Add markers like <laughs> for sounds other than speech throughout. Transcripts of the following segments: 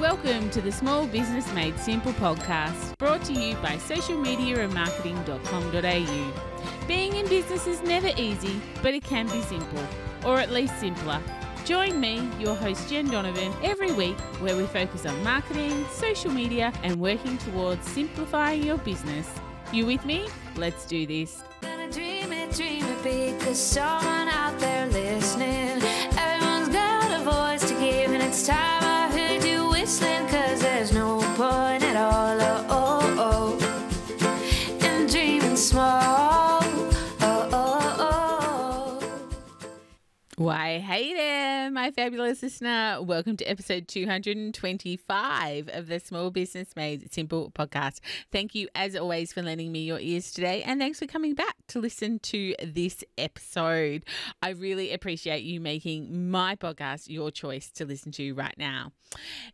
welcome to the Small Business Made Simple podcast, brought to you by socialmediaandmarketing.com.au. Being in business is never easy, but it can be simple, or at least simpler. Join me, your host Jenn Donovan, every week where we focus on marketing, social media, and working towards simplifying your business. You with me? Let's do this. Why, hey there, my fabulous listener. Welcome to episode 225 of the Small Business Made Simple podcast. Thank you, as always, for lending me your ears today, and thanks for coming back to listen to this episode. I really appreciate you making my podcast your choice to listen to right now.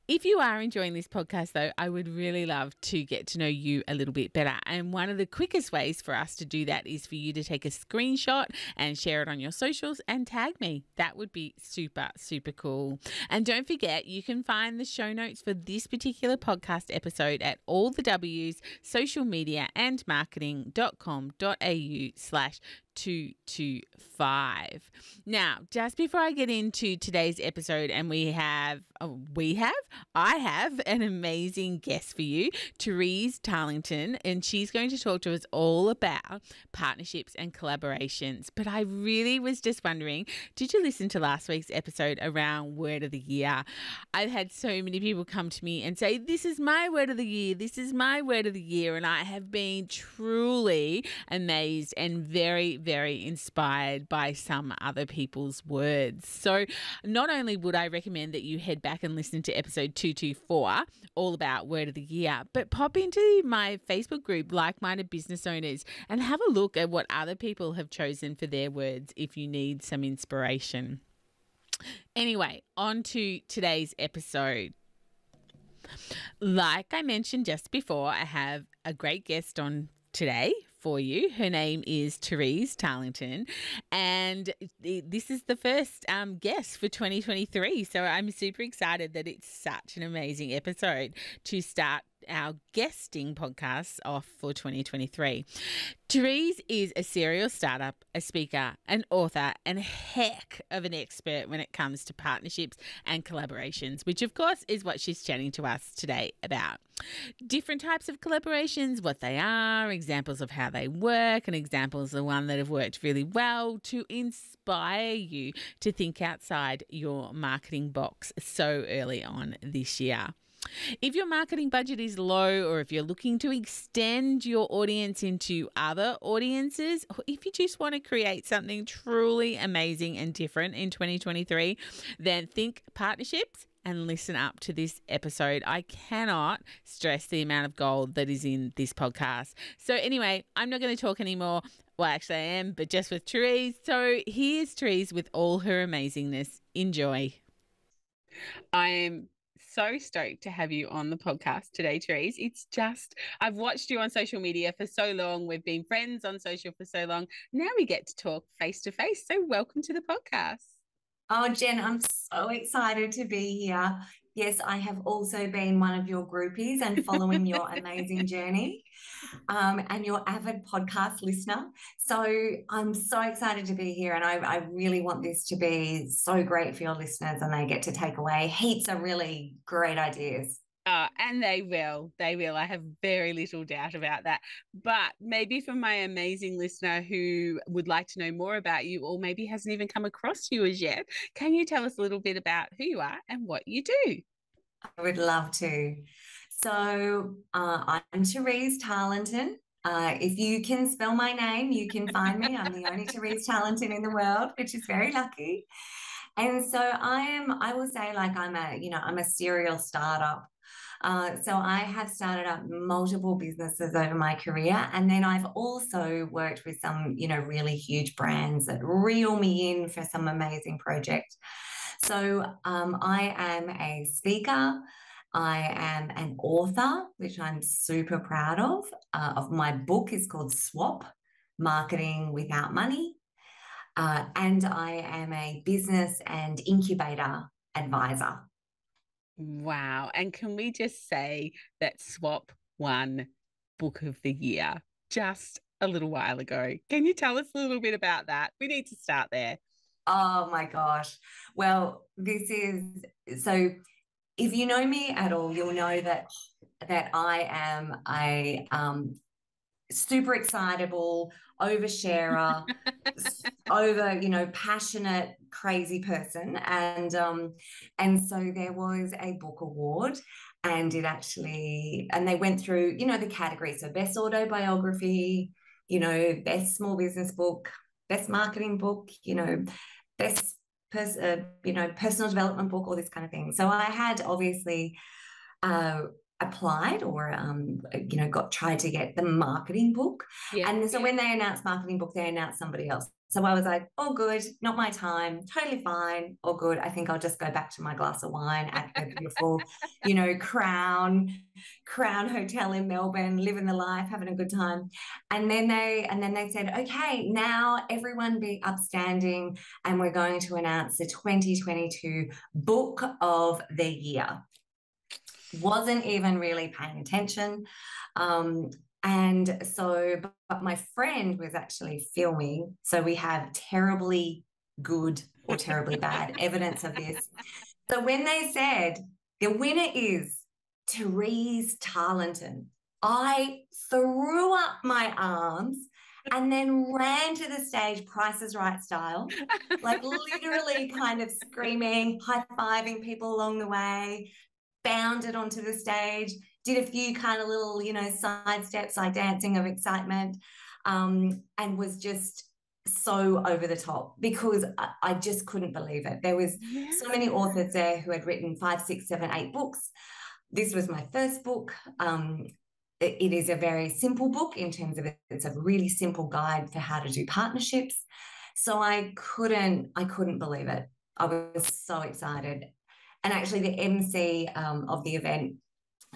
If you are enjoying this podcast, though, I would really love to get to know you a little bit better. And one of the quickest ways for us to do that is for you to take a screenshot and share it on your socials and tag me. That would be super, super cool. And don't forget, you can find the show notes for this particular podcast episode at all the W's social media and marketing.com.au slash 225. Now, just before I get into today's episode, and we have, oh, we have, I have an amazing guest for you, Therese Tarlinton, and she's going to talk to us all about partnerships and collaborations. But I really was just wondering did you listen to last week's episode around word of the year? I've had so many people come to me and say, This is my word of the year, this is my word of the year. And I have been truly amazed and very, very inspired by some other people's words. So, not only would I recommend that you head back and listen to episode 224, all about word of the year, but pop into my Facebook group, Like Minded Business Owners, and have a look at what other people have chosen for their words if you need some inspiration. Anyway, on to today's episode. Like I mentioned just before, I have a great guest on today for you. Her name is Therese Tarlinton, and this is the first um, guest for 2023. So I'm super excited that it's such an amazing episode to start our guesting podcasts off for 2023. Therese is a serial startup, a speaker, an author, and heck of an expert when it comes to partnerships and collaborations, which of course is what she's chatting to us today about. Different types of collaborations, what they are, examples of how they work, and examples of one that have worked really well to inspire you to think outside your marketing box so early on this year. If your marketing budget is low, or if you're looking to extend your audience into other audiences, or if you just want to create something truly amazing and different in 2023, then think partnerships and listen up to this episode. I cannot stress the amount of gold that is in this podcast. So, anyway, I'm not going to talk anymore. Well, actually, I am, but just with Therese. So, here's Therese with all her amazingness. Enjoy. I am so stoked to have you on the podcast today, Therese. It's just, I've watched you on social media for so long. We've been friends on social for so long. Now we get to talk face to face. So, welcome to the podcast. Oh, Jenn, I'm so excited to be here. Yes, I have also been one of your groupies and following your amazing journey um, and your avid podcast listener. So I'm so excited to be here. And I, I really want this to be so great for your listeners and they get to take away heaps of really great ideas. Uh, and they will. They will. I have very little doubt about that. But maybe for my amazing listener who would like to know more about you or maybe hasn't even come across you as yet, can you tell us a little bit about who you are and what you do? I would love to. So uh, I'm Therese Tarlinton. Uh, if you can spell my name, you can find me. I'm the only Therese Tarlinton in the world, which is very lucky. And so I am, I will say, like I'm a, you know, I'm a serial startup. Uh, so I have started up multiple businesses over my career, and then I've also worked with some, you know, really huge brands that reel me in for some amazing projects. So um, I am a speaker. I am an author, which I'm super proud of. Uh, of my book is called Swap: Marketing Without Money, uh, and I am a business and incubator advisor. Wow. And can we just say that Swap won Book of the Year just a little while ago? Can you tell us a little bit about that? We need to start there. Oh my gosh. Well, this is so if you know me at all, you'll know that that I am a um super excitable, oversharer, <laughs> over, you know, passionate, crazy person. And um, and so there was a book award and it actually and they went through, you know, the categories. So best autobiography, you know, best small business book, best marketing book, you know, best pers- uh, you know, personal development book, all this kind of thing. So I had obviously uh, applied or um, you know got tried to get the marketing book yeah, and so when they announced marketing book they announced somebody else so i was like all good not my time totally fine all good i think i'll just go back to my glass of wine at the beautiful <laughs> you know crown crown hotel in melbourne living the life having a good time and then they and then they said okay now everyone be upstanding and we're going to announce the 2022 book of the year wasn't even really paying attention. Um, and so, but my friend was actually filming. So we have terribly good or terribly bad <laughs> evidence of this. So when they said the winner is Therese Tarlinton, I threw up my arms and then ran to the stage, Price is Right style, like literally kind of screaming, high fiving people along the way, bounded onto the stage, did a few kind of little, you know, side steps, like dancing of excitement, um, and was just so over the top because I, I just couldn't believe it. There was yeah. so many authors there who had written five, six, seven, eight books. This was my first book. Um, it, it is a very simple book in terms of it. it's a really simple guide for how to do partnerships. So I couldn't, I couldn't believe it. I was so excited. And actually, the MC um, of the event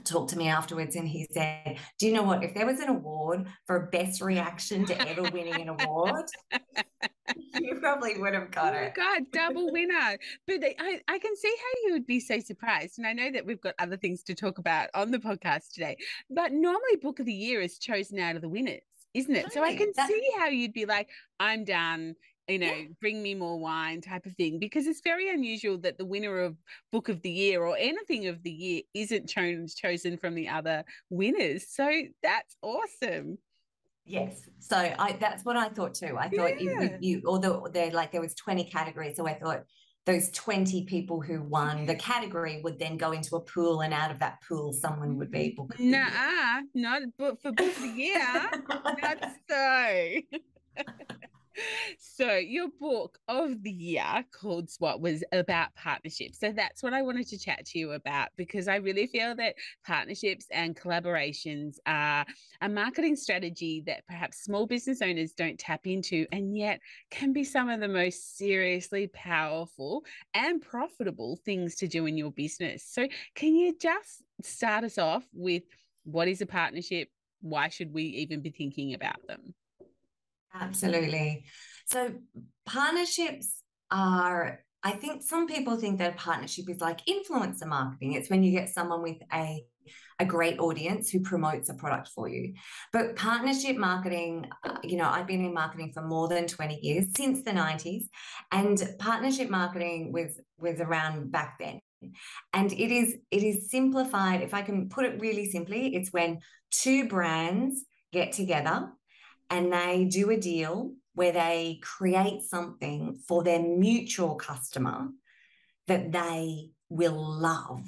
talked to me afterwards and he said, Do you know what? If there was an award for best reaction to ever winning an award, <laughs> you probably would have got oh it. God, double winner. But I, I can see how you would be so surprised. And I know that we've got other things to talk about on the podcast today. But normally, Book of the Year is chosen out of the winners isn't it? Totally. So I can That's... see how you'd be like, I'm done you know, yeah. bring me more wine type of thing, because it's very unusual that the winner of Book of the Year or anything of the year isn't cho- chosen from the other winners. So that's awesome. Yes. So I that's what I thought too. I thought yeah. you, you although there like there was 20 categories. So I thought those 20 people who won the category would then go into a pool and out of that pool someone would be book nah not but for book of the year. <laughs> Not so <laughs> so your book of the year called Swap was about partnerships. So that's what I wanted to chat to you about because I really feel that partnerships and collaborations are a marketing strategy that perhaps small business owners don't tap into and yet can be some of the most seriously powerful and profitable things to do in your business. So can you just start us off with what is a partnership? Why should we even be thinking about them? Absolutely. So partnerships are, I think some people think that a partnership is like influencer marketing. It's when you get someone with a a great audience who promotes a product for you. But partnership marketing, uh, you know, I've been in marketing for more than 20 years, since the 90s, and partnership marketing was was around back then. And it is it is simplified. If I can put it really simply, it's when two brands get together and they do a deal where they create something for their mutual customer that they will love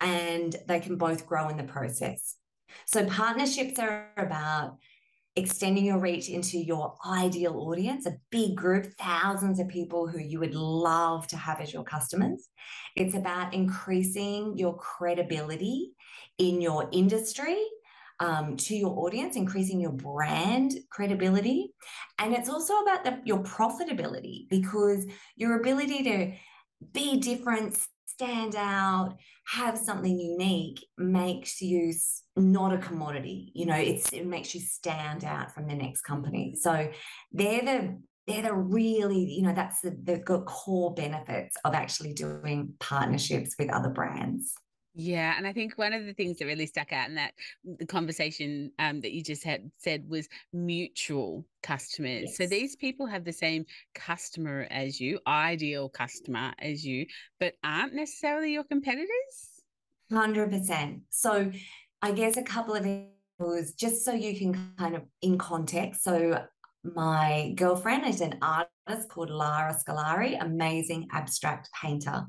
and they can both grow in the process. So, partnerships are about extending your reach into your ideal audience, a big group, thousands of people who you would love to have as your customers. It's about increasing your credibility in your industry um, to your audience, increasing your brand credibility. And it's also about the, your profitability because your ability to be different, stand out, have something unique makes you not a commodity. You know, it's, it makes you stand out from the next company. So they're the they're the really, you know, that's the, the core benefits of actually doing partnerships with other brands. Yeah, and I think one of the things that really stuck out in that the conversation um, that you just had said was mutual customers. Yes. So these people have the same customer as you, ideal customer as you, but aren't necessarily your competitors. Hundred percent. So I guess a couple of was just so you can kind of in context. So my girlfriend is an artist called Lara Scolari, amazing abstract painter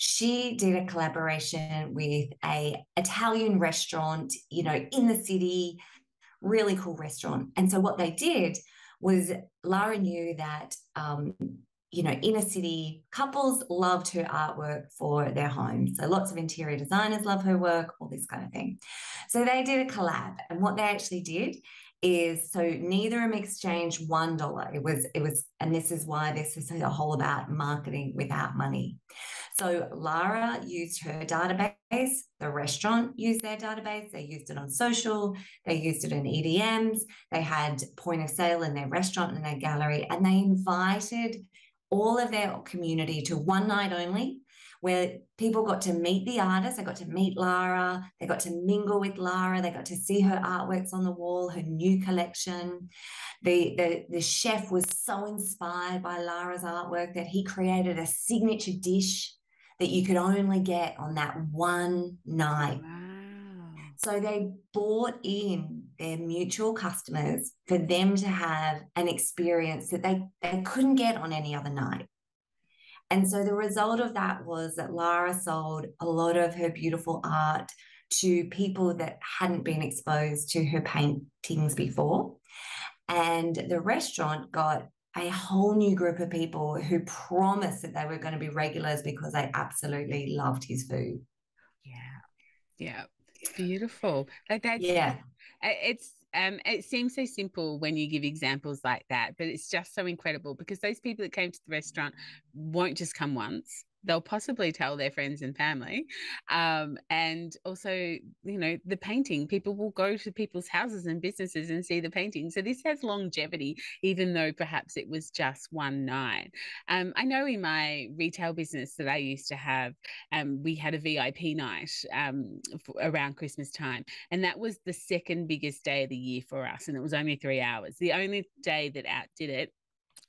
she did a collaboration with a Italian restaurant, you know, in the city, really cool restaurant. And so what they did was Lara knew that um, you know, inner city couples loved her artwork for their homes. So lots of interior designers love her work, all this kind of thing. So they did a collab. And what they actually did is so neither of them exchanged one dollar. It was, it was, and this is why this is a whole about marketing without money. So Lara used her database, the restaurant used their database, they used it on social, they used it in EDMs, they had point of sale in their restaurant and their gallery, and they invited all of their community to one night only where people got to meet the artist. They got to meet Lara. They got to mingle with Lara. They got to see her artworks on the wall, her new collection. The, the, the chef was so inspired by Lara's artwork that he created a signature dish that you could only get on that one night. Wow. So they bought in their mutual customers for them to have an experience that they, they couldn't get on any other night. And so the result of that was that Lara sold a lot of her beautiful art to people that hadn't been exposed to her paintings before. And the restaurant got a whole new group of people who promised that they were going to be regulars because they absolutely loved his food. Yeah. Yeah. Beautiful. Like that's yeah. It's um it seems so simple when you give examples like that, but it's just so incredible because those people that came to the restaurant won't just come once they'll possibly tell their friends and family um, and also you know the painting people will go to people's houses and businesses and see the painting so this has longevity even though perhaps it was just one night. Um, i know in my retail business that i used to have um, we had a vip night um, around christmas time and that was the second biggest day of the year for us and it was only three hours. The only day that outdid it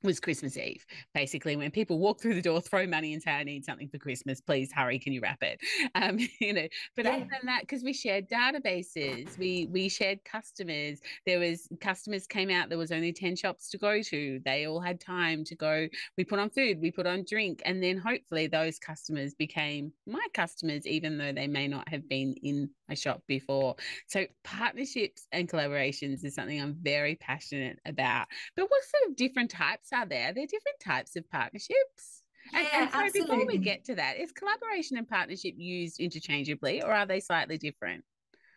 was Christmas Eve, basically, when people walk through the door, throw money and say, I need something for Christmas, please hurry, can you wrap it? <laughs> Um, you know, but yeah. other than that, because we shared databases, we we shared customers. There was customers came out, there was only 10 shops to go to. They all had time to go. We put on food, we put on drink, and then hopefully those customers became my customers, even though they may not have been in a shop before. So partnerships and collaborations is something I'm very passionate about. But what sort of different types are there? There are different types of partnerships. Yeah, and, and so absolutely. before we get to that, is collaboration and partnership used interchangeably or are they slightly different?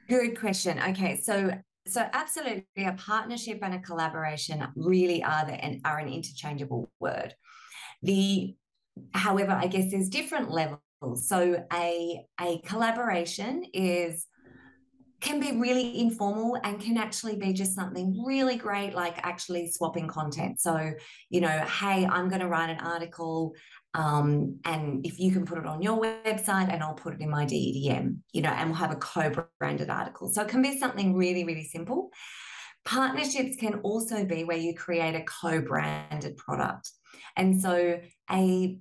Good question. Okay, so so absolutely a partnership and a collaboration really are the and are an interchangeable word. The however, I guess there's different levels. So a a collaboration is can be really informal and can actually be just something really great, like actually swapping content. So, you know, hey, I'm going to write an article. Um, and if you can put it on your website and I'll put it in my DEDM, you know, and we'll have a co branded article. So it can be something really, really simple. Partnerships can also be where you create a co branded product. And so a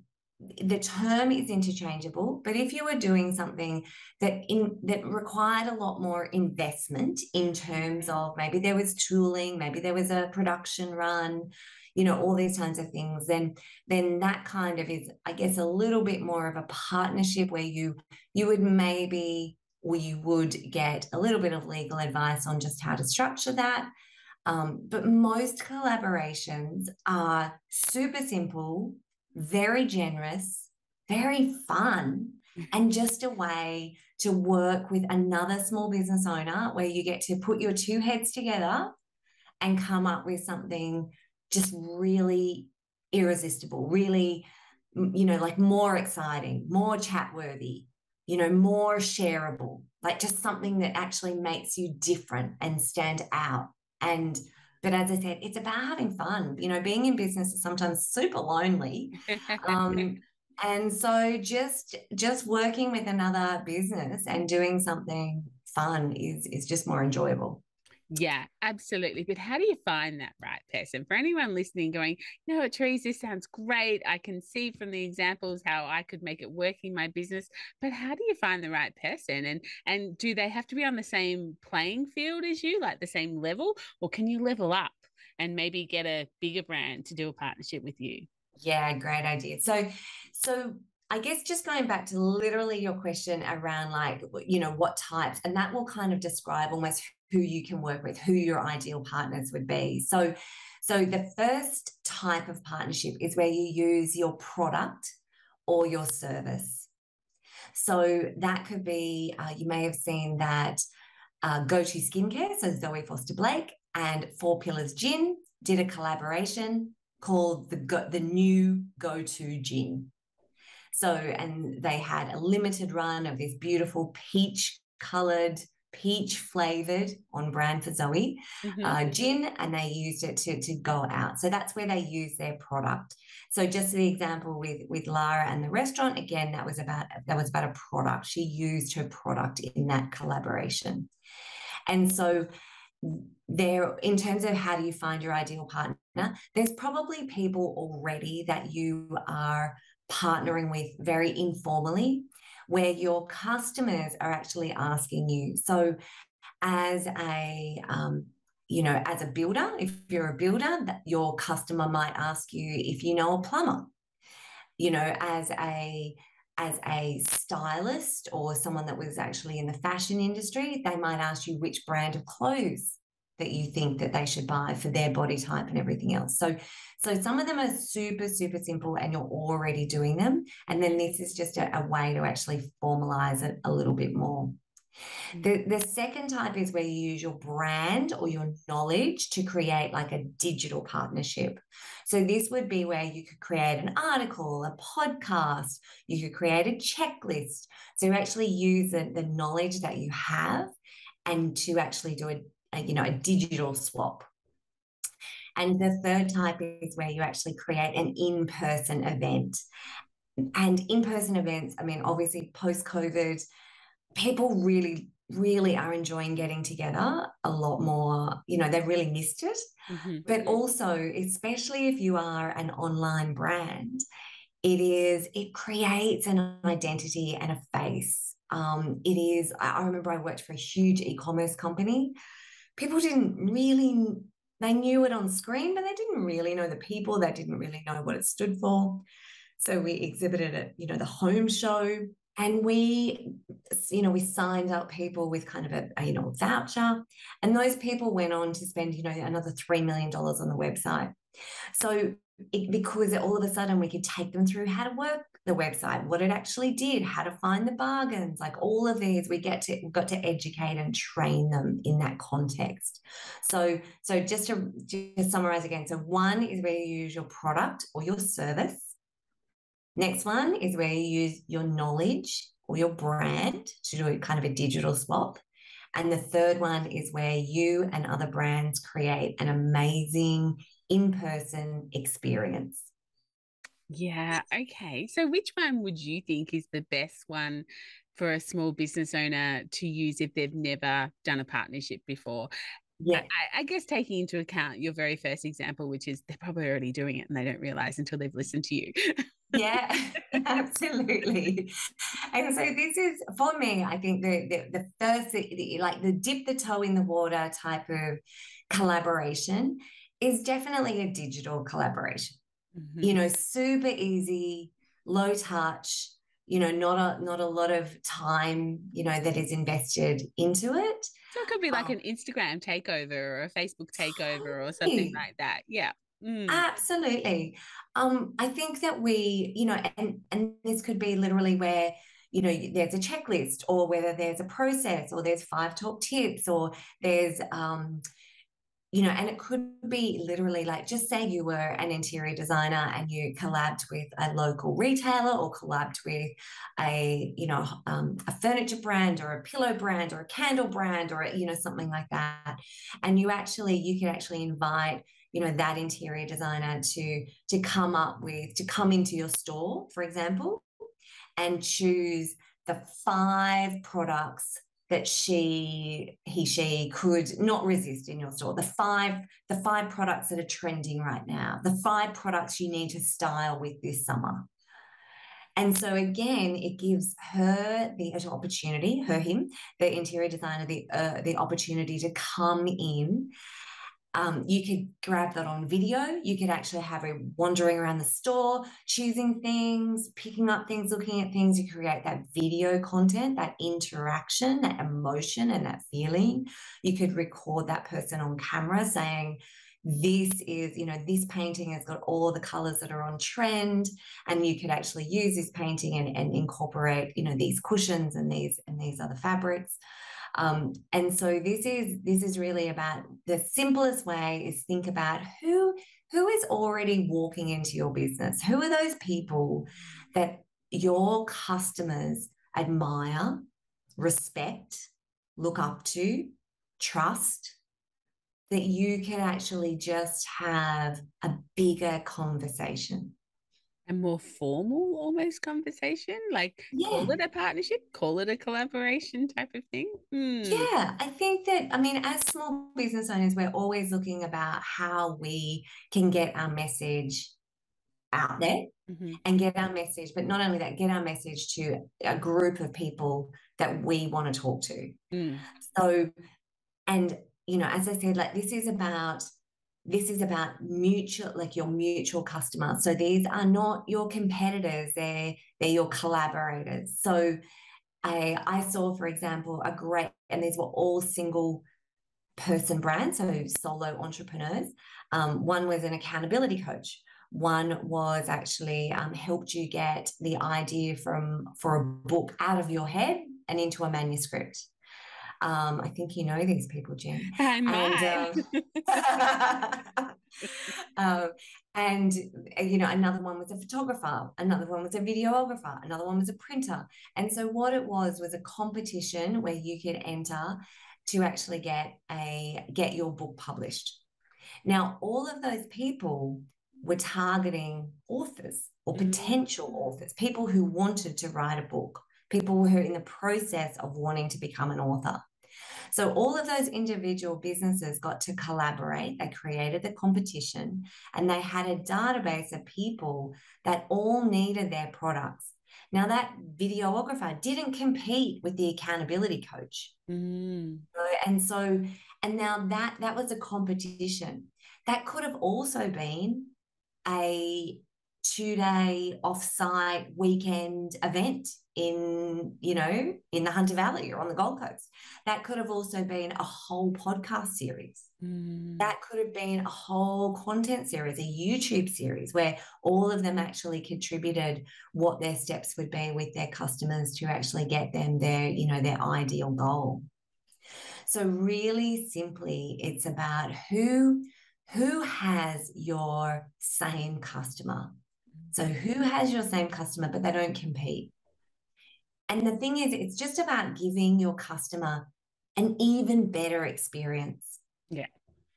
the term is interchangeable but if you were doing something that in that required a lot more investment in terms of maybe there was tooling maybe there was a production run you know all these kinds of things then then that kind of is i guess a little bit more of a partnership where you you would maybe or you would get a little bit of legal advice on just how to structure that. Um, but most collaborations are super simple very generous, very fun, and just a way to work with another small business owner where you get to put your two heads together and come up with something just really irresistible, really, you know, like more exciting, more chat worthy, you know, more shareable, like just something that actually makes you different and stand out. And but as I said, it's about having fun. You know, being in business is sometimes super lonely. <laughs> Um, and so just just working with another business and doing something fun is is just more enjoyable. Yeah, absolutely. But how do you find that right person? For anyone listening, going, you know what, Therese, this sounds great. I can see from the examples how I could make it work in my business. But how do you find the right person? And and do they have to be on the same playing field as you, like the same level, or can you level up and maybe get a bigger brand to do a partnership with you? Yeah, great idea. So, so I guess just going back to literally your question around like, you know, what types, and that will kind of describe almost who you can work with, who your ideal partners would be. So, so the first type of partnership is where you use your product or your service. So that could be, uh, you may have seen that uh, Go To Skincare, so Zoe Foster Blake and Four Pillars Gin did a collaboration called the Go, the new Go To Gin. So, and they had a limited run of this beautiful peach colored, peach flavored on brand for Zoe mm-hmm. uh, gin, and they used it to, to go out. So that's where they use their product. So just the example with with Lara and the restaurant, again, that was about that was about a product. She used her product in that collaboration. And so there in terms of how do you find your ideal partner there's probably people already that you are partnering with very informally where your customers are actually asking you. So as a um, you know as a builder if you're a builder that your customer might ask you if you know a plumber. You know as a as a stylist or someone that was actually in the fashion industry, they might ask you which brand of clothes that you think that they should buy for their body type and everything else. So so some of them are super super simple and you're already doing them and then this is just a, a way to actually formalize it a little bit more. The, mm. the second type is where you use your brand or your knowledge to create like a digital partnership. So, this would be where you could create an article, a podcast, you could create a checklist. So, you actually use the, the knowledge that you have and to actually do a, a you know a digital swap. And the third type is where you actually create an in person event. And in person events, I mean, obviously post COVID, people really really are enjoying getting together a lot more you know they've really missed it mm-hmm. but also especially if you are an online brand it is it creates an identity and a face um, it is i remember i worked for a huge e-commerce company people didn't really they knew it on screen but they didn't really know the people they didn't really know what it stood for. So we exhibited at you know the home show and we you know we signed up people with kind of a, a, you know voucher and those people went on to spend you know another three million dollars on the website. So it, because all of a sudden we could take them through how to work the website what it actually did how to find the bargains like all of these we get to got to educate and train them in that context so so just to just summarize again so one is where you use your product or your service Next one is where you use your knowledge or your brand to do kind of a digital swap. And the third one is where you and other brands create an amazing in person experience. Yeah. Okay. So, which one would you think is the best one for a small business owner to use if they've never done a partnership before? Yeah. I, I, guess taking into account your very first example, which is they're probably already doing it and they don't realize until they've listened to you. yeah, <laughs> <laughs> absolutely. And so this is for me, I think the the, the first the, like the dip the toe in the water type of collaboration is definitely a digital collaboration. Mm-hmm. You know, super easy, low touch, you know, not a not a lot of time, you know, that is invested into it. So it could be like um, an Instagram takeover or a Facebook takeover or something like that. Yeah. Mm. Absolutely. Um, I think that we, you know, and and this could be literally where you know there's a checklist or whether there's a process or there's five top tips or there's um you know, and it could be literally like just say you were an interior designer and you collabed with a local retailer or collabed with a, you know, um, a furniture brand or a pillow brand or a candle brand or, you know, something like that. And you actually, you could actually invite, you know, that interior designer to, to come up with, to come into your store, for example, and choose the five products that she he she could not resist in your store. The five the five products that are trending right now the five products you need to style with this summer. And so again it gives her the opportunity her him the interior designer the uh, the opportunity to come in um, you could grab that on video. You could actually have a wandering around the store, choosing things, picking up things, looking at things. You create that video content, that interaction, that emotion, and that feeling. You could record that person on camera saying, this is, you know, this painting has got all the colors that are on trend. And you could actually use this painting and, and incorporate, you know, these cushions and these and these other fabrics. Um, and so this is this is really about the simplest way is think about who who is already walking into your business. Who are those people that your customers admire, respect, look up to, trust, that you can actually just have a bigger conversation a more formal almost conversation like yeah. call it a partnership call it a collaboration type of thing hmm. yeah i think that i mean as small business owners we're always looking about how we can get our message out there mm-hmm. and get our message but not only that get our message to a group of people that we want to talk to mm. so and you know as i said like this is about this is about mutual like your mutual customer so these are not your competitors they're they're your collaborators. So i i saw for example a great and these were all single person brands so solo entrepreneurs. Um, one was an accountability coach. One was actually um, helped you get the idea from for a book out of your head and into a manuscript um, I think you know these people, Jenn. I might. And, um, <laughs> <laughs> um, and uh, you know, another one was a photographer, another one was a videographer, another one was a printer. And so what it was was a competition where you could enter to actually get a get your book published. Now, all of those people were targeting authors or mm-hmm. potential authors, people who wanted to write a book, people who are in the process of wanting to become an author. So all of those individual businesses got to collaborate. They created the competition and they had a database of people that all needed their products. Now that videographer didn't compete with the accountability coach. Mm. And so, and now that that was a competition. That could have also been a two day off-site weekend event in you know in the hunter valley or on the gold coast. That could have also been a whole podcast series. Mm. that could have been a whole content series a youtube series where all of them actually contributed what their steps would be with their customers to actually get them their you know their ideal goal. So really simply it's about who who has your same customer so, who has your same customer, but they don't compete? And the thing is, it's just about giving your customer an even better experience. Yeah.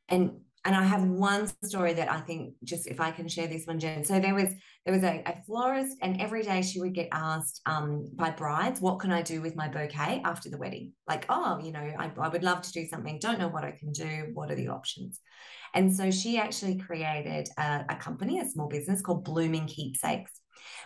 And and I have one story that I think just if I can share this one, Jenn. So there was there was a, a florist, and every day she would get asked um, by brides, "What can I do with my bouquet after the wedding?" Like, oh, you know, I, I would love to do something. Don't know what I can do. What are the options? And so she actually created a, a company, a small business called Blooming Keepsakes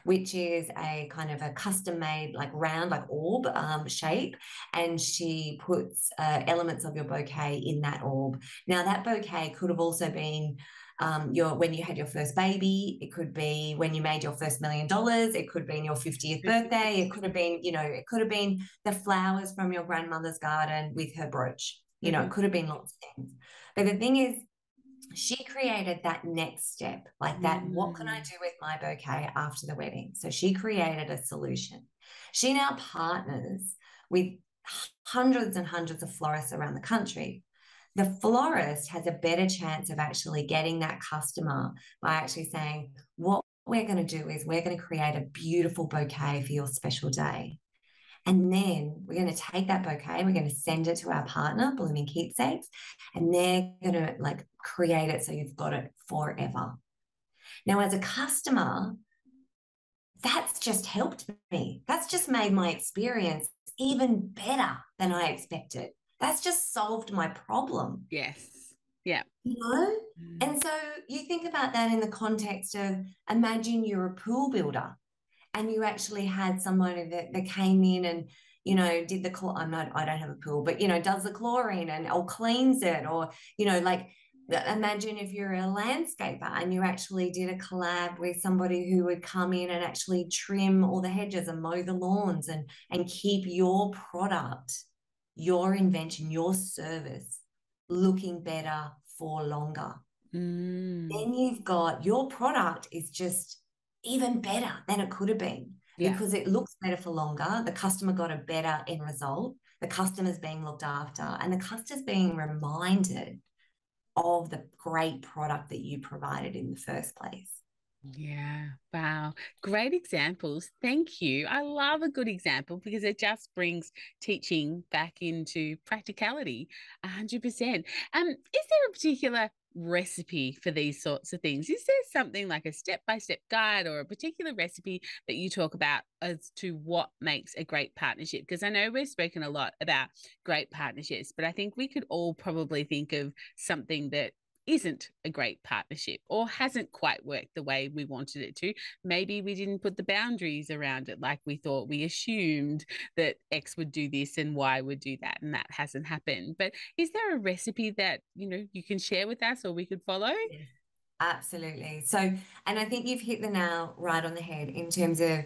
which is a kind of a custom made like round like orb um, shape. And she puts uh, elements of your bouquet in that orb. Now that bouquet could have also been um, your when you had your first baby it could be when you made your first million dollars it could be in your 50th birthday it could have been you know it could have been the flowers from your grandmother's garden with her brooch. You know it mm-hmm. could have been lots of things. But the thing is she created that next step like that mm. what can i mm. do with my bouquet after the wedding so she created a solution she now partners with hundreds and hundreds of florists around the country the florist has a better chance of actually getting that customer by actually saying, what we're going to do is we're going to create a beautiful bouquet for your special day. And then we're going to take that bouquet, we're going to send it to our partner, Blooming Keepsakes, and they're going to like create it so you've got it forever. Now, as a customer, that's just helped me. That's just made my experience even better than I expected. That's just solved my problem. Yes. Yeah. You know? Mm. And so you think about that in the context of imagine you're a pool builder and you actually had someone that, that came in and you know did the chlor- I'm not I don't have a pool but you know does the chlorine and or cleans it or you know like imagine if you're a landscaper and you actually did a collab with somebody who would come in and actually trim all the hedges and mow the lawns and and keep your product your invention your service looking better for longer Mm. then you've got your product is just even better than it could have been Yeah. because it looks better for longer. The customer got a better end result. The customer's being looked after, and the customer's being reminded of the great product that you provided in the first place. Yeah. Wow. Great examples. Thank you. I love a good example because it just brings teaching back into practicality. A hundred percent. Um, is there a particular recipe for these sorts of things? Is there something like a step-by-step guide or a particular recipe that you talk about as to what makes a great partnership? Because I know we've spoken a lot about great partnerships, but I think we could all probably think of something that isn't a great partnership or hasn't quite worked the way we wanted it to. Maybe we didn't put the boundaries around it like we thought. We assumed that X would do this and Y would do that, and that hasn't happened. But is there a recipe that you know you can share with us or we could follow? Absolutely. So, and I think you've hit the nail right on the head in terms of,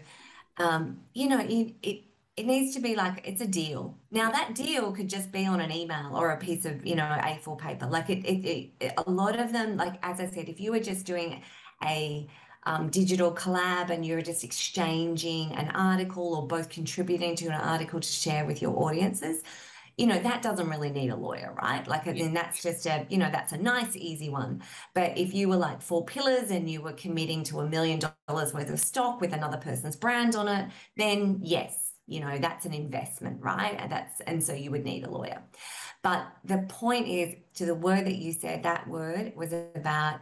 um, you know, it, it it needs to be like it's a deal. Now that deal could just be on an email or a piece of, you know, A4 paper. Like it, it, it a lot of them, like as I said, if you were just doing a um, digital collab and you're just exchanging an article or both contributing to an article to share with your audiences, you know, that doesn't really need a lawyer, right? Like, Yeah. then that's just a, you know, that's a nice, easy one. But if you were like four pillars and you were committing to a million dollars worth of stock with another person's brand on it, then yes, you know, that's an investment, right? And that's, and so you would need a lawyer. But the point is to the word that you said, that word was about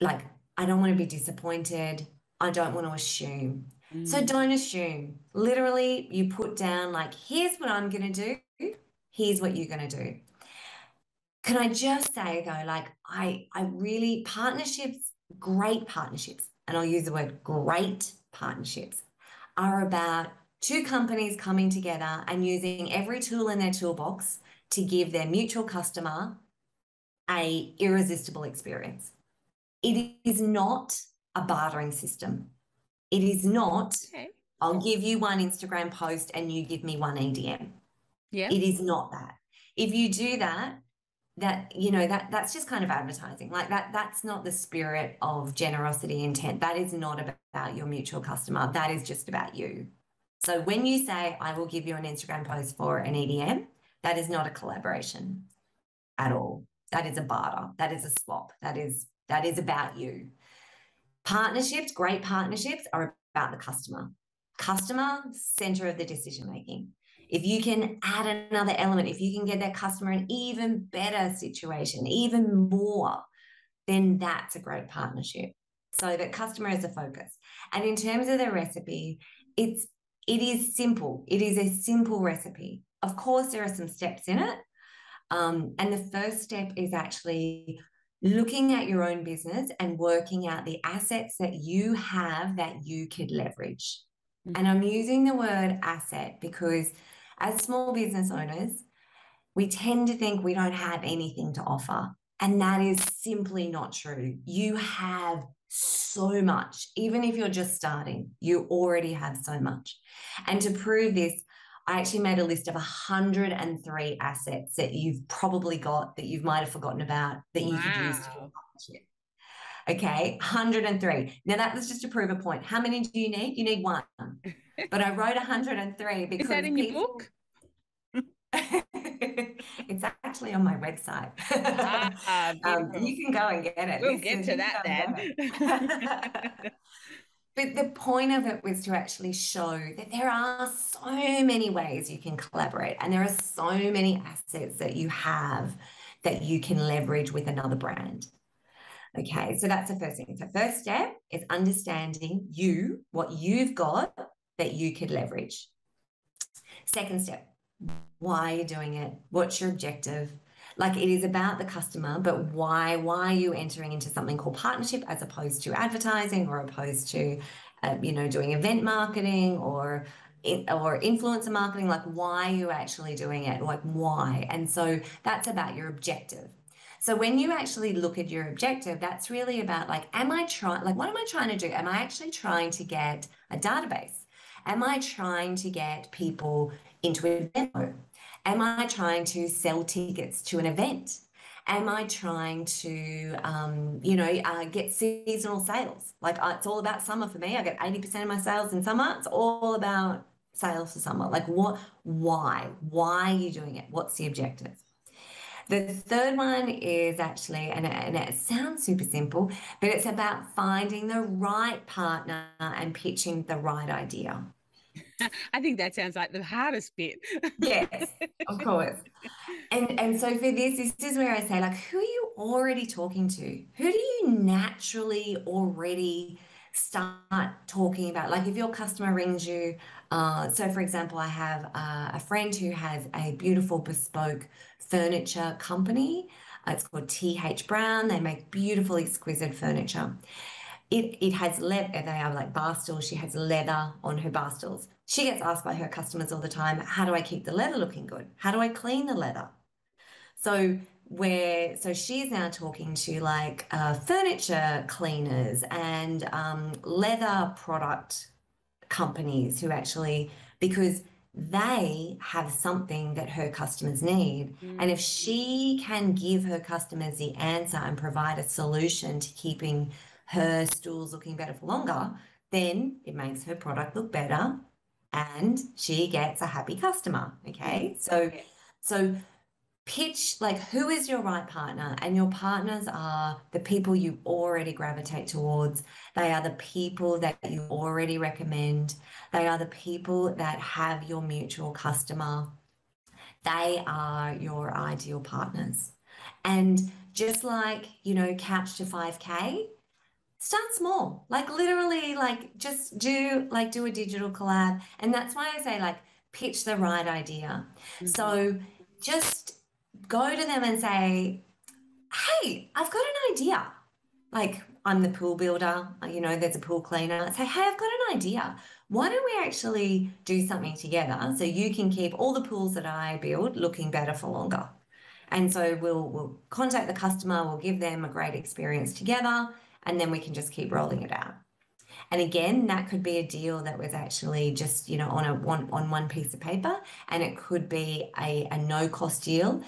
like, I don't want to be disappointed. I don't want to assume. So Mm. don't assume. Literally, you put down, like, here's what I'm going to do. Here's what you're going to do. Can I just say though, like, I, I really, partnerships, great partnerships, and I'll use the word great partnerships, are about two companies coming together and using every tool in their toolbox to give their mutual customer a irresistible experience. It is not a bartering system. It is not, Okay. I'll give you one Instagram post and you give me one EDM. Yeah. It is not that. If you do that, that you know that that's just kind of advertising like that that's not the spirit of generosity intent that is not about your mutual customer that is just about you so when you say i will give you an instagram post for an edm that is not a collaboration at all. That is a barter. That is a swap. That is that is about you. Partnerships great partnerships are about the customer. Customer center of the decision making. If you can add another element, if you can get that customer an even better situation, even more, then that's a great partnership. So that customer is the focus. And in terms of the recipe, it's it is simple. It is a simple recipe. Of course, there are some steps in it. Um, and the first step is actually looking at your own business and working out the assets that you have that you could leverage. And I'm using the word asset because as small business owners, we tend to think we don't have anything to offer. And that is simply not true. You have so much. Even if you're just starting, you already have so much. And to prove this, I actually made a list of 103 assets that you've probably got that you might have forgotten about that you could use to Wow. partnership. Okay, 103. Now that was just to prove a point. How many do you need? You need one. But I wrote 103 because Is that in your book? <laughs> it's actually on my website. Ah, <laughs> um, you can go and get it. We'll Listen, get to that can go and get it. <laughs> But the point of it was to actually show that there are so many ways you can collaborate, and there are so many assets that you have that you can leverage with another brand. Okay, so that's the first thing. So, first step is understanding you, what you've got that you could leverage. Second step, why you're you doing it? What's your objective? Like it is about the customer, but why? Why are you entering into something called partnership as opposed to advertising, or opposed to, uh, you know, doing event marketing or or influencer marketing? Like why are you actually doing it? Like why? And so that's about your objective. So when you actually look at your objective, that's really about like, am I trying? Like, what am I trying to do? Am I actually trying to get a database? Am I trying to get people into a demo? Am I trying to sell tickets to an event? Am I trying to, um, you know, uh, get seasonal sales? Like uh, it's all about summer for me. I get 80% of my sales in summer. It's all about sales for summer. Like what, why? Why are you doing it? What's the objective? The third one is actually, and, and it sounds super simple, but it's about finding the right partner and pitching the right idea. <laughs> I think that sounds like the hardest bit. Yes, of course. And and so for this, this is where I say, like, who are you already talking to? Who do you naturally already start talking about? Like, if your customer rings you, uh, so for example, I have uh, a friend who has a beautiful bespoke furniture company. Uh, it's called TH Brown. They make beautiful, exquisite furniture. It, it has leather, they are like bar stools. She has leather on her bar stools. She gets asked by her customers all the time, how do I keep the leather looking good? How do I clean the leather? So where so she's now talking to like uh, furniture cleaners and um, leather product companies who actually because they have something that her customers need and if she can give her customers the answer and provide a solution to keeping her stools looking better for longer then it makes her product look better and she gets a happy customer okay? So so pitch like who is your right partner? And your partners are the people you already gravitate towards. They are the people that you already recommend. They are the people that have your mutual customer. They are your ideal partners. And just like you know couch to 5k start small like literally like just do like do a digital collab and that's why i say like pitch the right idea so mm-hmm. just go to them and say, Hey, I've got an idea. Like, I'm the pool builder, you know, there's a pool cleaner. Say, Hey, I've got an idea. Why don't we actually do something together so you can keep all the pools that I build looking better for longer? And so we'll we'll contact the customer, we'll give them a great experience together, and then we can just keep rolling it out. And again, that could be a deal that was actually just, you know, on a one on one piece of paper, and it could be a, a no cost deal.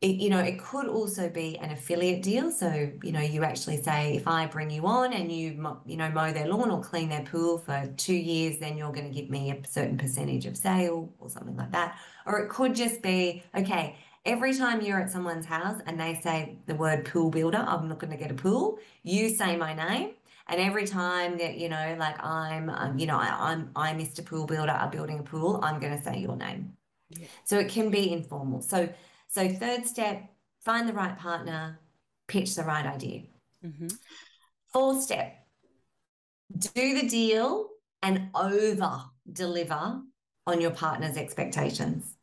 It, you know, it could also be an affiliate deal. So, you know, you actually say, if I bring you on and you, you know, mow their lawn or clean their pool for two years, then you're going to give me a certain percentage of sale or something like that. Or it could just be, okay, every time you're at someone's house and they say the word pool builder, I'm not going to get a pool, you say my name. And every time that you know, like I'm, um, you know, I, I'm, I'm Mr. Pool Builder, I'm building a pool. I'm going to say your name. Yeah. So it can be informal. So, so third step, find the right partner, pitch the right idea. Mhm. Fourth step, do the deal and over deliver on your partner's expectations.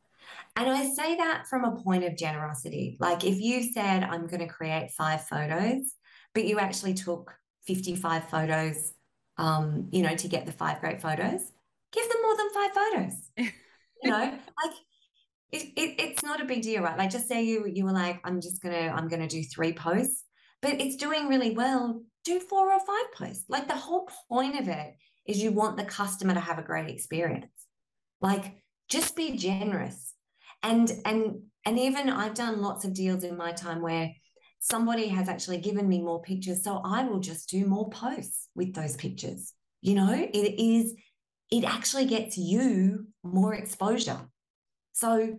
And I say that from a point of generosity. Like if you said, I'm going to create five photos, but you actually took 55 photos, um, you know, to get the five great photos, give them more than five photos. <laughs> you know, like it, it, it's not a big deal, right? Like just say you you were like, I'm just gonna I'm gonna do three posts, but it's doing really well. Do four or five posts. Like the whole point of it is you want the customer to have a great experience. Like just be generous. And and and even I've done lots of deals in my time where somebody has actually given me more pictures. So I will just do more posts with those pictures. You know, it is, it actually gets you more exposure. So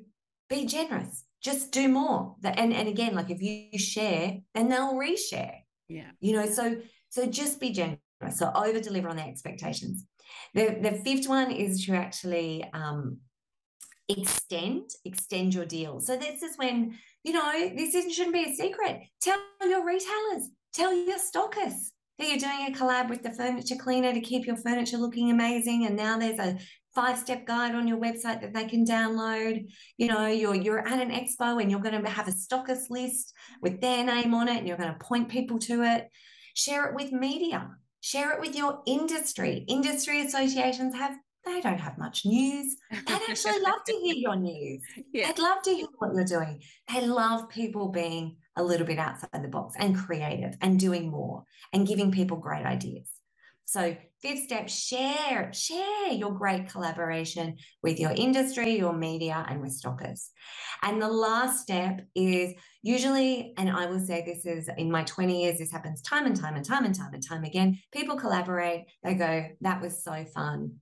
be generous. just do more. And and again, like if you share, then they'll reshare. Yeah. You know, so so just be generous. So over deliver on their expectations. The the fifth one is to actually um, extend extend your deal. So this is when you know this shouldn't be a secret. Tell your retailers, tell your stockists that you're doing a collab with the furniture cleaner to keep your furniture looking amazing. And now there's a five step guide on your website that they can download. You know, you're you're at an expo and you're going to have a stockist list with their name on it, and you're going to point people to it. Share it with media. Share it with your industry. Industry associations have they don't have much news. They'd actually <laughs> love to hear your news. Yeah. They'd love to hear what you're doing. They love people being a little bit outside the box and creative and doing more and giving people great ideas. So, fifth step, share, share your great collaboration with your industry, your media, and with stockers. And the last step is usually, and I will say this is in my 20 years, this happens time and time and time and time and time again. People collaborate, they go, that was so fun.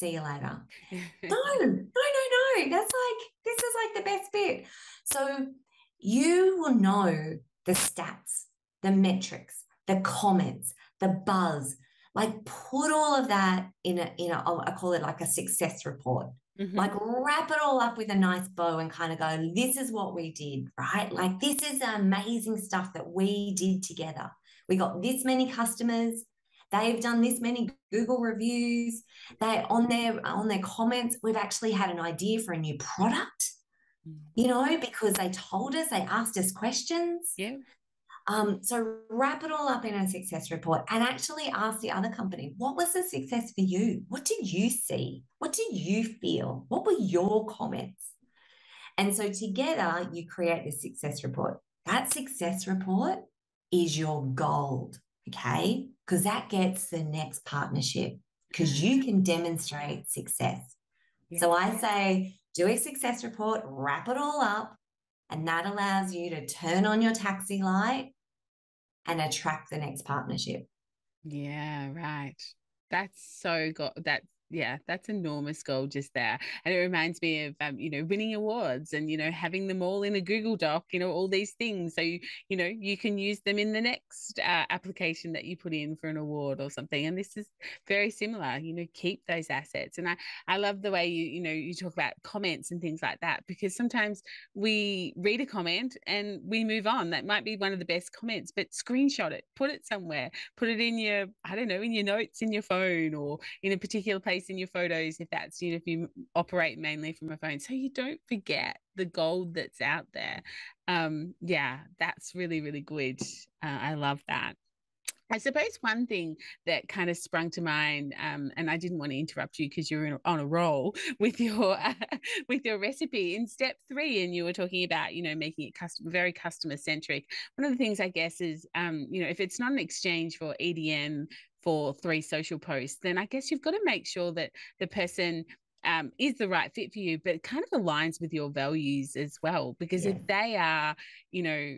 See you later. no, <laughs> no, no, no. That's like, this is like the best bit. So you will know the stats, the metrics, the comments, the buzz, like put all of that in a in a I call it like a success report. Mm-hmm. Like wrap it all up with a nice bow and kind of go, this is what we did, right? Like this is amazing stuff that we did together. We got this many customers. They've done this many Google reviews. They on their on their comments. We've actually had an idea for a new product. Mm. You know, because they told us, they asked us questions. Yeah. Um, so wrap it all up in a success report and actually ask the other company, what was the success for you? What did you see? What did you feel? What were your comments? And so together you create this success report. That success report is your gold, okay? Because that gets the next partnership because you mm. can demonstrate success. Yeah. So I say, do a success report, wrap it all up, and that allows you to turn on your taxi light and attract the next partnership. Yeah, right. That's so got that yeah, that's enormous goal just there. And it reminds me of, um, you know, winning awards and, you know, having them all in a Google Doc, you know, all these things. So, you, you know, you can use them in the next uh, application that you put in for an award or something. And this is very similar, you know, keep those assets. And I, I love the way you, you know, you talk about comments and things like that, because sometimes we read a comment and we move on. That might be one of the best comments, but screenshot it, put it somewhere, put it in your, I don't know, in your notes in your phone or in a particular place in your photos if that's you know if you operate mainly from a phone. So you don't forget the gold that's out there. Um yeah that's really really good. Uh, i love that. I suppose one thing that kind of sprung to mind, um, and I didn't want to interrupt you because you're on a roll <laughs> with your uh, <laughs> with your recipe. In step three, and you were talking about you know making it custom, very customer centric. One of the things I guess is um, you know if it's not an exchange for EDM for three social posts, then I guess you've got to make sure that the person um, is the right fit for you, but it kind of aligns with your values as well. Because yeah. if they are, you know,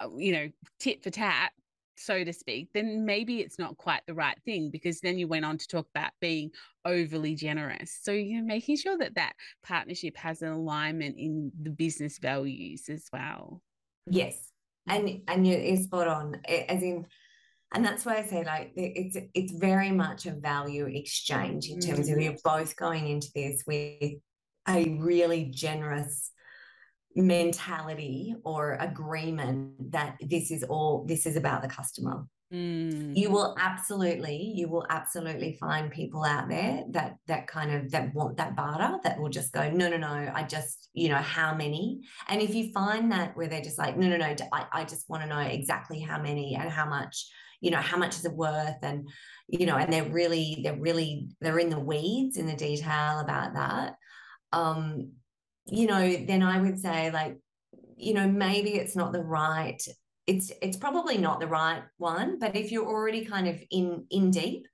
uh, you know, tit for tat, so to speak, then maybe it's not quite the right thing because then you went on to talk about being overly generous. So you're making sure that that partnership has an alignment in the business values as well. Yes, and and you're spot on. As in, and that's why I say like it's it's very much a value exchange in terms mm-hmm. of you're both going into this with a really generous mentality or agreement that this is all this is about the customer mm. you will absolutely you will absolutely find people out there that that kind of that want that barter that will just go no no no i just you know how many and if you find that where they're just like no no no i, I just want to know exactly how many and how much you know how much is it worth? And you know and they're really they're really they're in the weeds in the detail about that. Um you know then i would say like you know maybe it's not the right it's it's probably not the right one but if you're already kind of in in deep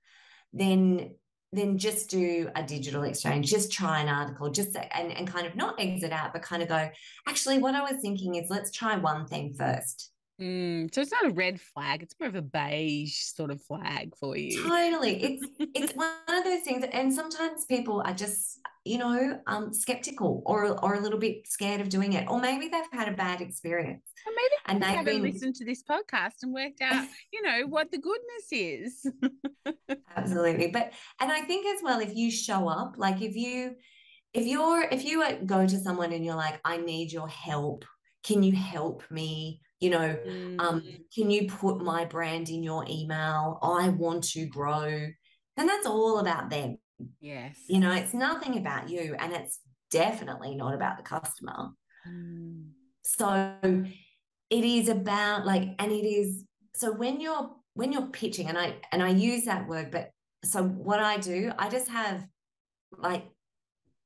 then then just do a digital exchange just try an article just and, and kind of not exit out but kind of go actually what i was thinking is let's try one thing first Mm, so it's not a red flag; it's more of a beige sort of flag for you. Totally. It's it's <laughs> one of those things, and sometimes people are just, you know, um, skeptical or or a little bit scared of doing it, or maybe they've had a bad experience. Or maybe And they they've haven't been- listened to this podcast and worked out, <laughs> you know, what the goodness is. <laughs> Absolutely. But and I think as well, if you show up, like if you if you're if you go to someone and you're like, I need your help, can you help me? You know, um, Mm, can you put my brand in your email? I want to grow. and that's all about them. yes. You know, it's nothing about you, and it's definitely not about the customer. Mm, So it is about like, and it is so when you're when you're pitching, and I and I use that word, but so what I do, I just have like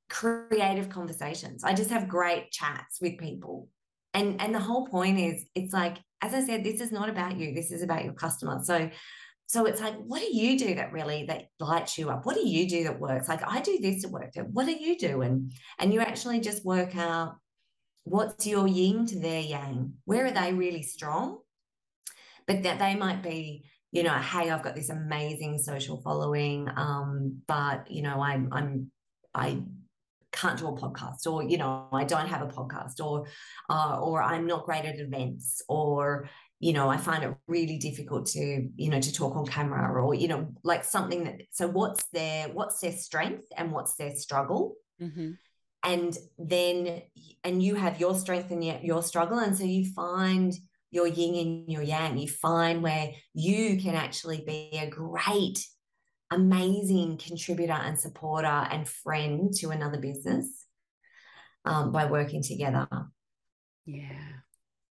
creative conversations. I just have great chats with people. And and the whole point is it's like, as I said, this is not about you, this is about your customer. So so it's like, what do you do that really that lights you up? What do you do that works? Like I do this to work. What do you do? And and you actually just work out what's your yin to their yang. Where are they really strong? But that they might be, you know, hey, I've got this amazing social following, um, but you know, I'm I'm I can't do a podcast, or you know, I don't have a podcast, or uh, or I'm not great at events, or you know, I find it really difficult to, you know, to talk on camera, or you know, like something that. So, what's their what's their strength and what's their struggle? mhm. and then and you have your strength and your, your struggle and so you find your yin and your yang you find where you can actually be a great amazing contributor and supporter and friend to another business um, by working together Yeah.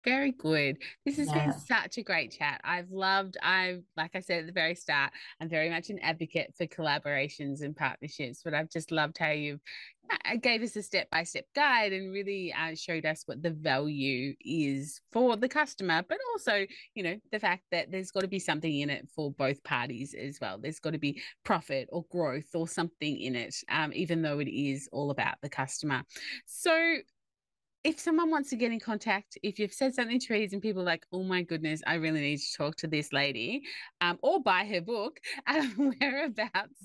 Very good. This has Yeah. been such a great chat. I've loved, I like I said at the very start, I'm very much an advocate for collaborations and partnerships, but I've just loved how you've uh, gave us a step-by-step guide and really uh, showed us what the value is for the customer, but also, you know, the fact that there's got to be something in it for both parties as well. There's got to be profit or growth or something in it, um, even though it is all about the customer. So if someone wants to get in contact, if you've said something Therese and people are like, oh my goodness, I really need to talk to this lady, um, or buy her book, <laughs> um, whereabouts,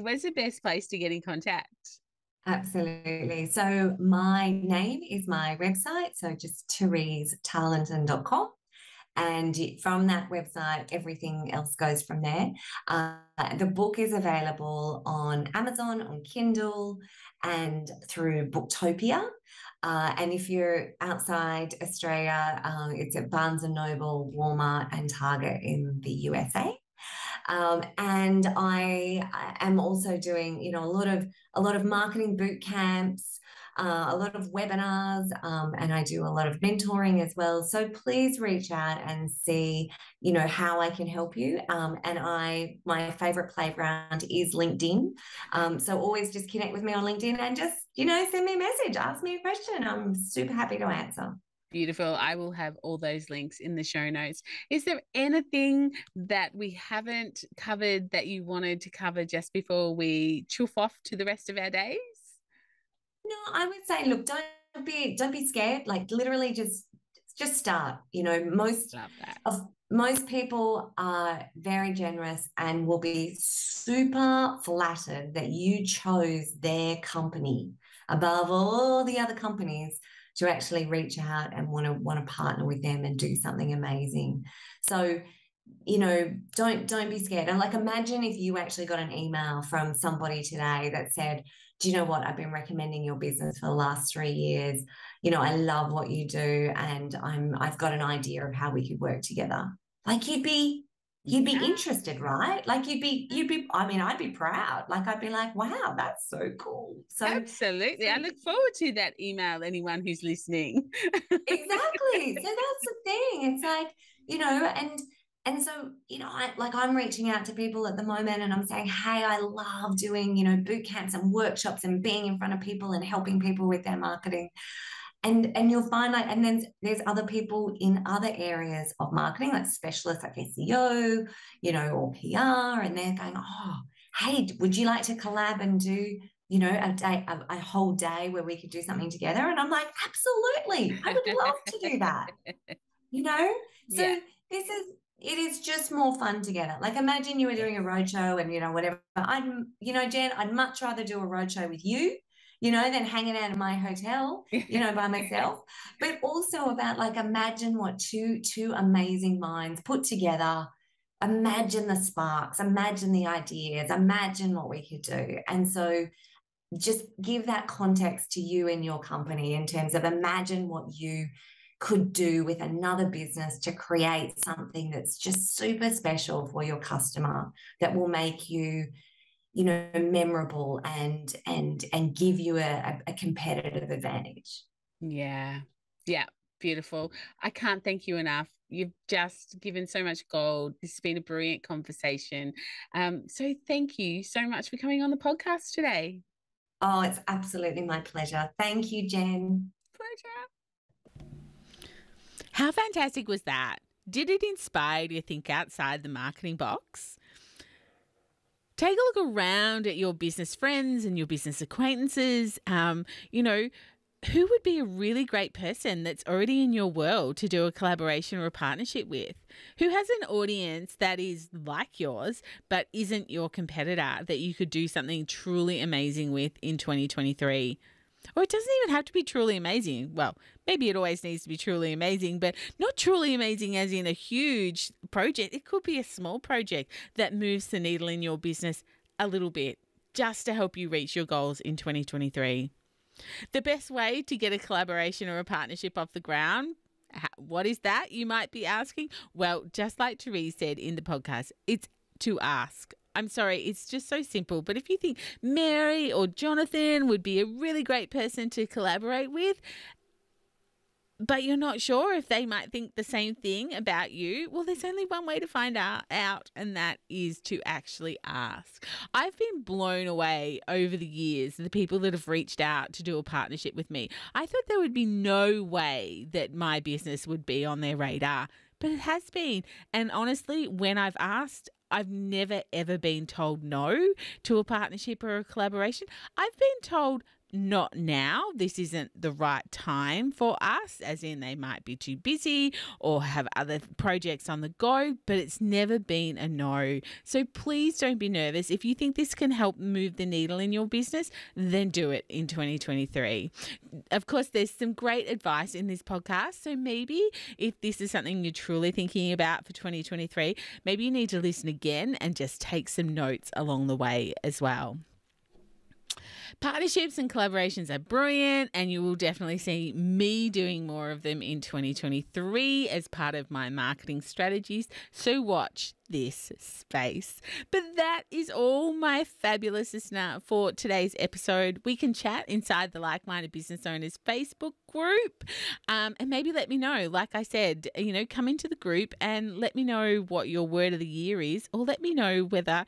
where's the best place to get in contact? Absolutely. So my name is my website. So just theresetarlinton.com. And from that website, everything else goes from there. Uh, the book is available on Amazon, on Kindle, and through Booktopia. Uh, and if you're outside Australia, uh, it's at Barnes and Noble, Walmart, and Target in the USA. Um, and I, I am also doing, you know, a lot of a lot of marketing boot camps, uh, a lot of webinars, um, and I do a lot of mentoring as well. So please reach out and see, you know, how I can help you. Um, and I, my favorite playground is LinkedIn. Um, so always just connect with me on LinkedIn and just, you know, send me a message, ask me a question. I'm super happy to answer. Beautiful. I will have all those links in the show notes. Is there anything that we haven't covered that you wanted to cover just before we chuff off to the rest of our days? No, I would say, look, don't be don't be scared. Like literally, just just start. You know, most of most people are very generous and will be super flattered that you chose their company above all the other companies to actually reach out and want to want to partner with them and do something amazing. So, you know, don't don't be scared. And like imagine if you actually got an email from somebody today that said, "Do you know what? I've been recommending your business for the last 3 years. You know, I love what you do and I'm I've got an idea of how we could work together." Like you'd be you'd be Yeah. interested, right? Like you'd be you'd be I mean, I'd be proud. Like I'd be like, "Wow, that's so cool." So Absolutely. I look forward to that email, anyone who's listening. exactly so that's the thing it's like you know and and so you know I, like i'm reaching out to people at the moment and i'm saying hey i love doing you know boot camps and workshops and being in front of people and helping people with their marketing and and you'll find like and then there's other people in other areas of marketing like specialists like seo you know or pr and they're going oh hey would you like to collab and do you know a day a, a whole day where we could do something together and i'm like absolutely i would love to do that <laughs> you know? So Yeah. this is it is just more fun together. Like imagine you were doing a roadshow and you know, whatever. I'd you know, Jenn, I'd much rather do a roadshow with you, you know, than hanging out in my hotel, you know, by <laughs> myself. But also about like imagine what two two amazing minds put together. Imagine the sparks, imagine the ideas, imagine what we could do. And so just give that context to you and your company in terms of imagine what you could do with another business to create something that's just super special for your customer that will make you you know memorable and and and give you a, a competitive advantage Yeah. Yeah. Beautiful. I can't thank you enough. You've just given so much gold. This has been a brilliant conversation. Um, so thank you so much for coming on the podcast today. oh it's absolutely my pleasure thank you jenn Pleasure. How fantastic was that? Did it inspire you to think outside the marketing box? Take a look around at your business friends and your business acquaintances. Um, you know, who would be a really great person that's already in your world to do a collaboration or a partnership with? Who has an audience that is like yours but isn't your competitor that you could do something truly amazing with in 2023? Or it doesn't even have to be truly amazing. Well, maybe it always needs to be truly amazing, but not truly amazing as in a huge project. It could be a small project that moves the needle in your business a little bit just to help you reach your goals in 2023. The best way to get a collaboration or a partnership off the ground what is that? You might be asking. Well, just like Therese said in the podcast, it's to ask. I'm sorry, it's just so simple. But if you think Mary or Jonathan would be a really great person to collaborate with, but you're not sure if they might think the same thing about you, well, there's only one way to find out, and that is to actually ask. I've been blown away over the years, the people that have reached out to do a partnership with me. I thought there would be no way that my business would be on their radar, but it has been. And honestly, when I've asked, I've never ever been told no to a partnership or a collaboration. I've been told not now. This isn't the right time for us, as in they might be too busy or have other projects on the go, but it's never been a no. So please don't be nervous. If you think this can help move the needle in your business, then do it in 2023. Of course, there's some great advice in this podcast. So maybe if this is something you're truly thinking about for 2023, maybe you need to listen again and just take some notes along the way as well. Partnerships and collaborations are brilliant, and you will definitely see me doing more of them in 2023 as part of my marketing strategies. So, watch this space. But that is all, my fabulous listener, for today's episode. We can chat inside the Like Minded Business Owners Facebook group um, and maybe let me know. Like I said, you know, come into the group and let me know what your word of the year is, or let me know whether,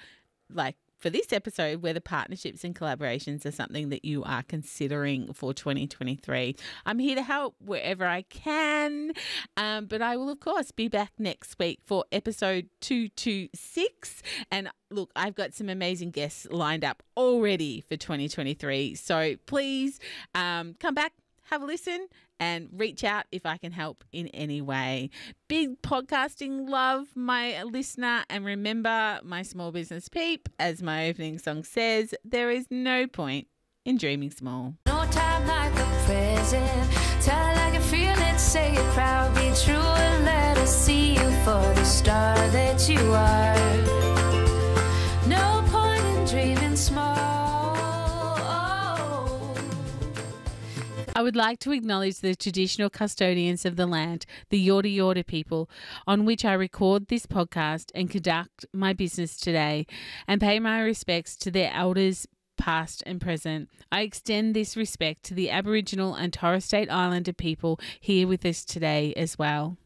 like, for this episode, whether partnerships and collaborations are something that you are considering for 2023. I'm here to help wherever I can, um, but I will, of course, be back next week for episode 226. And look, I've got some amazing guests lined up already for 2023. So please um, come back, have a listen, and reach out if I can help in any way. Big podcasting love, my listener. And remember, my small business peep, as my opening song says, there is no point in dreaming small. No time like the present. Tell like you feel it, say it proud, be true, and let us see you for the star that you are. No point in dreaming small. I would like to acknowledge the traditional custodians of the land, the Yorta Yorta people, on which I record this podcast and conduct my business today, and pay my respects to their elders, past and present. I extend this respect to the Aboriginal and Torres Strait Islander people here with us today as well.